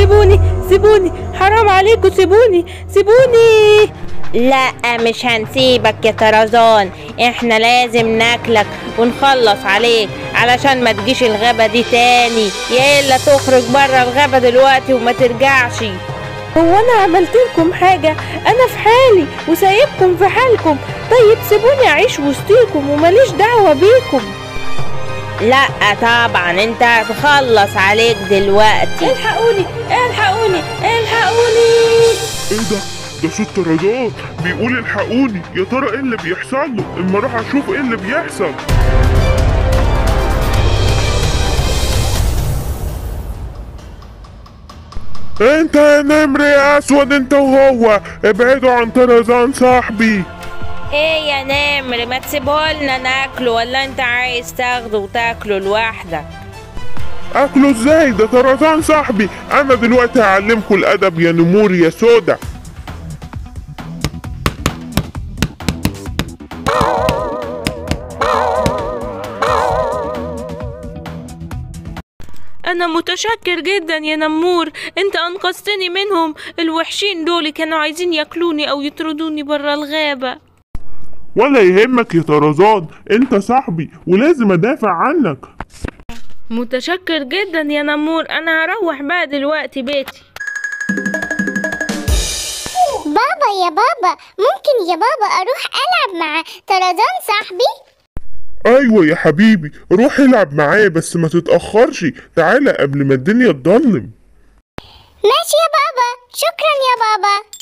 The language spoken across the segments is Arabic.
سيبوني سيبوني. حرام عليكم سيبوني سيبوني. لا مش هنسيبك يا طرزان. إحنا لازم ناكلك ونخلص عليك علشان ما تجيش الغابة دي تاني. يا إلا تخرج بره الغابة دلوقتي وما ترجعش. هو أنا عملت لكم حاجة؟ أنا في حالي وسايبكم في حالكم. طيب سيبوني أعيش وسطيكم وماليش دعوة بيكم. لا طبعا أنت. هتخلص عليك دلوقتي. الحقوني الحقوني الحقوني. إيه ده؟ ده صوت طرزان بيقول الحقوني. يا ترى إيه اللي بيحصل له؟ أما أروح أشوف إيه اللي بيحصل. أنت يا نمر يا أسود أنت وهو. ابعدوا عن طرزان صاحبي. إيه يا نمر ما تسيبهولنا ناكله. ولا أنت عايز تاخده وتاكله لوحدك. أكله إزاي؟ ده طرزان صاحبي. أنا دلوقتي هعلمكم الأدب يا نمور يا سودا. أنا متشكر جدا يا نمور. أنت أنقذتني منهم. الوحشين دول كانوا عايزين ياكلوني أو يطردوني برا الغابة. ولا يهمك يا طرزان انت صاحبي ولازم ادافع عنك. متشكر جدا يا نمور أنا هروح بقى دلوقتي بيتي. بابا يا بابا ممكن يا بابا أروح ألعب مع طرزان صاحبي؟ أيوه يا حبيبي روح العب معايا بس ما تتأخرش تعالى قبل ما الدنيا تضلم. ماشي يا بابا شكرا يا بابا.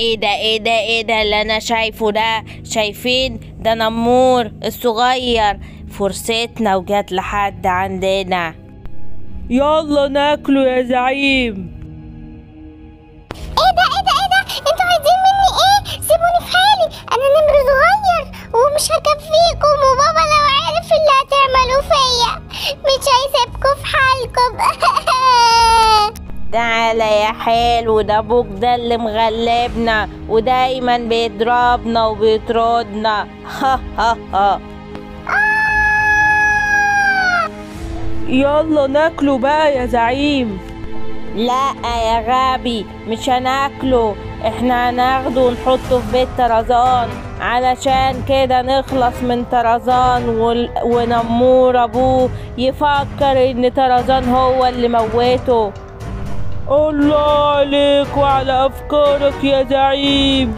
إيه ده إيه ده إيه ده اللي أنا شايفه ده شايفين؟ ده نمور الصغير. فرصتنا وجات لحد عندنا. يلا ناكله يا زعيم. إيه ده إيه ده إيه ده أنتوا عايزين مني إيه؟ سيبوني في حالي. أنا نمر صغير ومش هكفيكم وبابا لو عارف اللي هتعملوه فيا. مش هيسيبكم في حالكم. تعالى يا حلو ده أبوك ده اللي مغلبنا ودايما بيضربنا وبيطردنا. ها ها ها يلا ناكله بقى يا زعيم. لا يا غبي مش هناكله. إحنا هناخده ونحطه في بيت طرزان. علشان كده نخلص من طرزان ونمور أبوه. يفكر إن طرزان هو اللي موته. الله عليك وعلى أفكارك يا زعيم.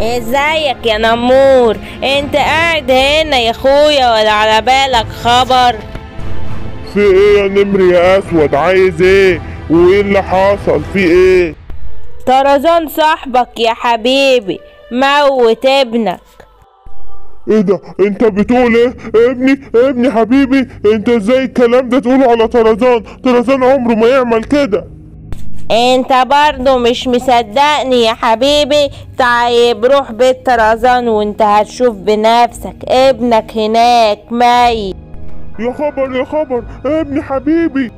إزيك يا نمور؟ أنت قاعد هنا يا أخويا ولا على بالك خبر؟ في إيه يا نمر يا أسود؟ عايز إيه؟ وإيه اللي حصل؟ في إيه؟ طرزان صاحبك يا حبيبي موت ابنك. إيه ده؟ أنت بتقول إيه؟ ابني ابني حبيبي أنت إزاي الكلام ده تقوله على طرزان؟ طرزان عمره ما يعمل كده. أنت برضو مش مصدقني يا حبيبي. طيب روح بيت طرزان وأنت هتشوف بنفسك. ابنك هناك ميت. يا خبر يا خبر ابني حبيبي.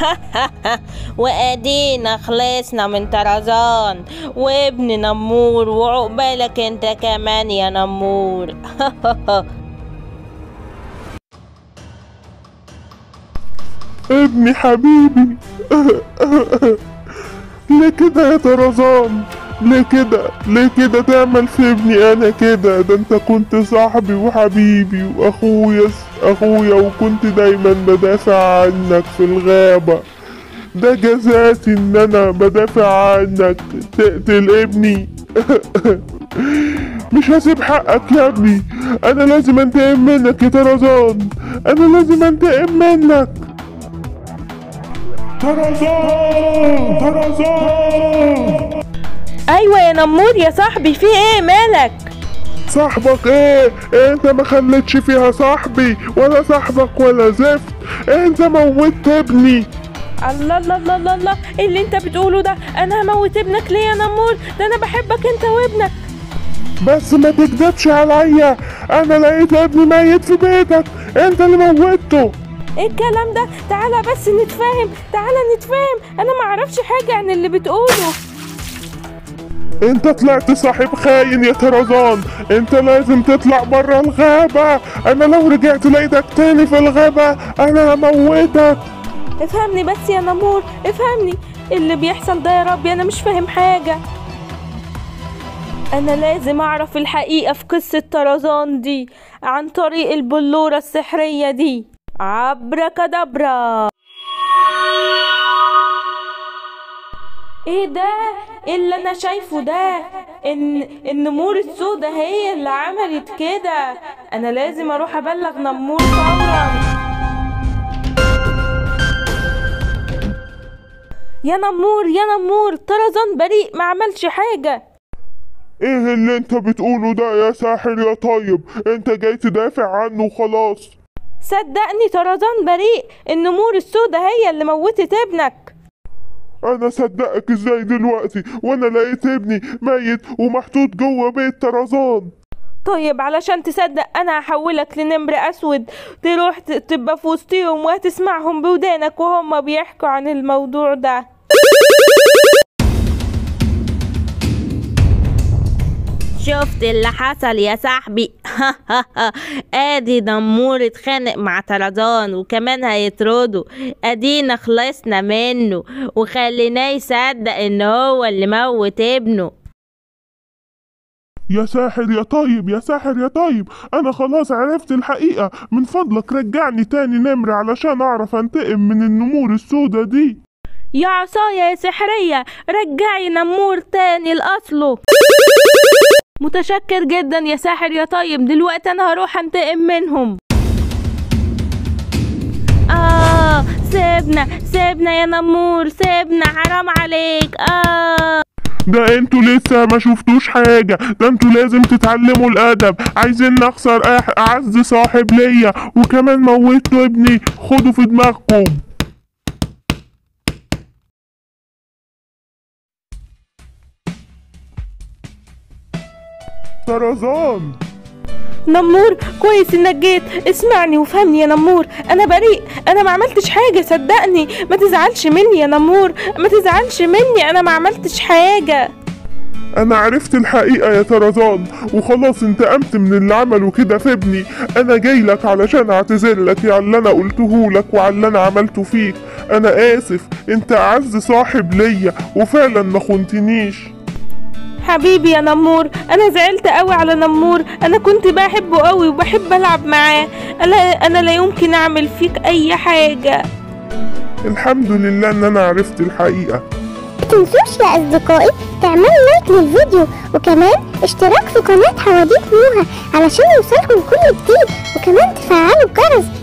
وادينا خلصنا من طرزان وابن نمور وعقبالك أنت كمان يا نمور. ابني حبيبي. كده يا طرزان ليه كده؟ ليه كده تعمل في ابني أنا كده؟ ده أنت كنت صاحبي وحبيبي وأخويا أخويا وكنت دايما بدافع عنك في الغابة. ده جزاتي إن أنا بدافع عنك. تقتل ابني. مش هسيب حقك يا ابني. أنا لازم أنتقم منك يا طرزان. أنا لازم أنتقم منك. طرزان! طرزان! أيوه يا نمور يا صاحبي في إيه؟ مالك؟ صاحبك إيه؟ أنت ما خليتش فيها صاحبي ولا صاحبك ولا زفت. أنت موتت ابني. الله الله الله الله الله. إيه اللي أنت بتقوله ده؟ أنا هموت ابنك ليه يا نمور؟ ده أنا بحبك أنت وابنك. بس ما تكدبش عليا. أنا لقيت ابني ميت في بيتك. أنت اللي موتته إيه الكلام ده؟ تعالى بس نتفاهم تعالى نتفاهم. أنا ما أعرفش حاجة عن اللي بتقوله. انت طلعت صاحب خاين يا طرزان إنت لازم تطلع بره الغابة. أنا لو رجعت لقيتك تاني في الغابة أنا هموتك. افهمني بس يا نمور افهمني. اللي بيحصل ده يا ربي أنا مش فاهم حاجة. أنا لازم أعرف الحقيقة في قصة طرزان دي عن طريق البلورة السحرية دي. عبركدبرا إيه ده؟ إيه اللي أنا شايفه ده؟ إن النمور السودة هي اللي عملت كده. أنا لازم أروح أبلغ نمور فورا. يا نمور يا نمور طرزان بريء ما عملش حاجة. إيه اللي أنت بتقوله ده يا ساحر يا طيب؟ أنت جاي تدافع عنه وخلاص. صدقني طرزان بريء النمور السودة هي اللي موتت ابنك. أنا صدقك إزاي دلوقتي؟ وأنا لقيت ابني ميت ومحطوط جوه بيت طرزان. طيب علشان تصدق أنا هحولك لنمر أسود. تروح تبقى في وسطهم وهتسمعهم بودانك وهم بيحكوا عن الموضوع ده. شفت اللي حصل يا صاحبي؟ آدي نمور اتخانق مع طرزان وكمان هيطرده أدينا خلصنا منه وخليناه يصدق إن هو اللي موت ابنه. يا ساحر يا طيب يا ساحر يا طيب أنا خلاص عرفت الحقيقة. من فضلك رجعني تاني نمر علشان أعرف أنتقم من النمور السودة دي. يا عصايا يا سحرية رجعي نمور تاني لأصله. متشكر جدا يا ساحر يا طيب. دلوقتي أنا هروح أنتقم منهم. آه سيبنا سيبنا يا نمور سيبنا. حرام عليك. آه. ده أنتوا لسه ما شفتوش حاجة. ده أنتوا لازم تتعلموا الأدب. عايزين نخسر أعز صاحب ليا. وكمان موتوا ابني. خدوا في دماغكم. طرزان نمور كويس إنك جيت. اسمعني وفهمني يا نمور. أنا بريء. أنا ما عملتش حاجة صدقني. ما تزعلش مني يا نمور. ما تزعلش مني. أنا ما عملتش حاجة. أنا عرفت الحقيقة يا طرزان وخلاص انتقمت من اللي عمله كده في ابني أنا جاي لك علشان اعتذر لك على اللي أنا قلته لك وعلى اللي أنا عملته فيك. أنا آسف. أنت أعز صاحب ليا. وفعلا ما خنتنيش. حبيبي يا نمور. أنا زعلت قوي على نمور. أنا كنت بحبه قوي وبحب ألعب معاه. أنا أنا لا يمكن أعمل فيك أي حاجة. الحمد لله إن أنا عرفت الحقيقة. متنسوش يا أصدقائي تعملوا لايك للفيديو وكمان اشتراك في قناة حواديت نوها علشان يوصلكم كل جديد. وكمان تفعلوا الجرس.